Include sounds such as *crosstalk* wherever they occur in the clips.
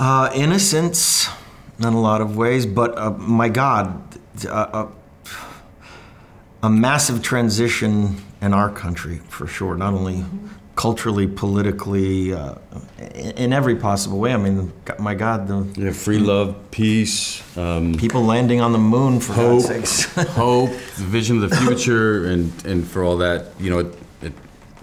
Uh, innocence, in a lot of ways, but uh, my God, uh, a massive transition in our country for sure. Not only culturally, politically, uh, in every possible way. I mean, my God, the yeah, free love, peace, um, people landing on the moon for hope, God's sakes. *laughs* hope, the vision of the future, and and for all that, you know, it, it,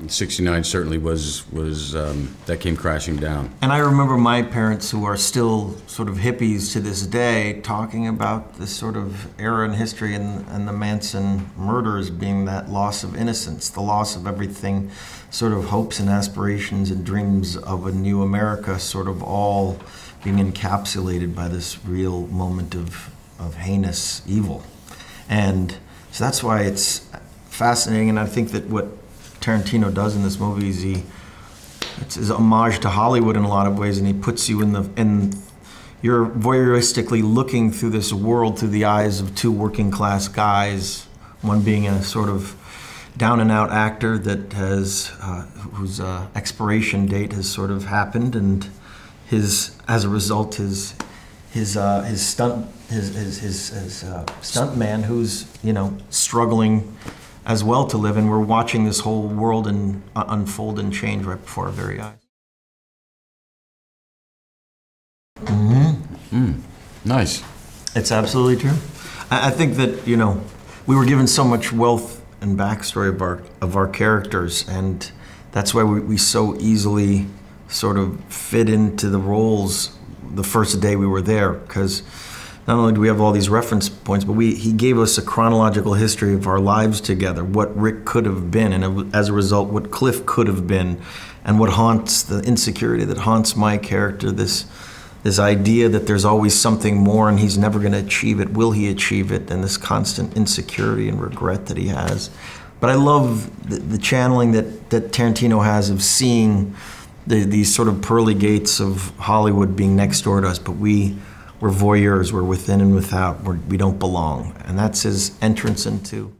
69 certainly was was um, that came crashing down. And I remember my parents, who are still sort of hippies to this day, talking about this sort of era in history and, and the Manson murders being that loss of innocence, the loss of everything, sort of hopes and aspirations and dreams of a new America, sort of all being encapsulated by this real moment of, of heinous evil. And so that's why it's fascinating, and I think that what Tarantino does in this movie is he it's his homage to Hollywood in a lot of ways, and he puts you in the in you're voyeuristically looking through this world through the eyes of two working class guys, one being a sort of down and out actor that has uh, whose uh, expiration date has sort of happened, and his as a result his his uh, his stunt his his his, his uh, stunt man who's you know struggling as well to live, and we're watching this whole world and uh, unfold and change right before our very eyes. Mm-hmm. Mm. Nice. It's absolutely true. I, I think that you know we were given so much wealth and backstory of our of our characters, and that's why we, we so easily sort of fit into the roles the first day we were there because not only do we have all these reference points, but we, he gave us a chronological history of our lives together, what Rick could have been, and as a result, what Cliff could have been, and what haunts the insecurity that haunts my character. This this idea that there's always something more and he's never going to achieve it. Will he achieve it? And this constant insecurity and regret that he has. But I love the, the channeling that, that Tarantino has of seeing the, these sort of pearly gates of Hollywood being next door to us, but we we're voyeurs, we're within and without, we're, we do not belong. And that's his entrance into